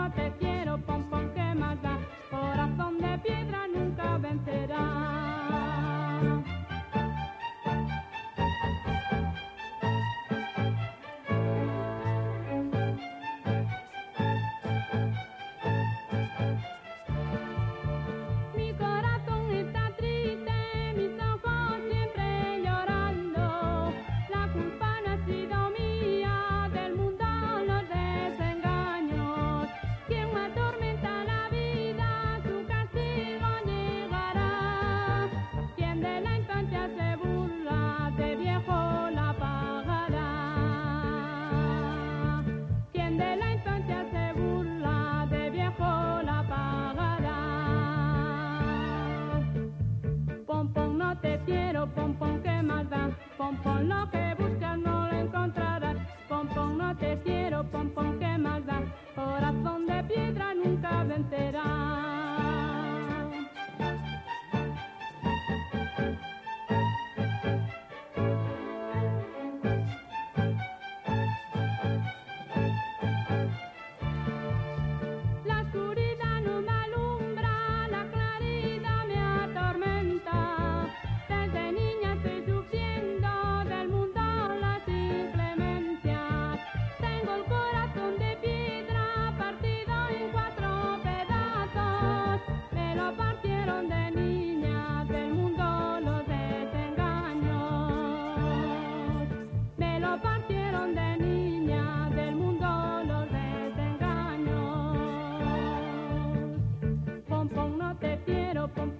no te quiero, pompón, que más da? Corazón de piedra nunca vencerá. Te bum, bum.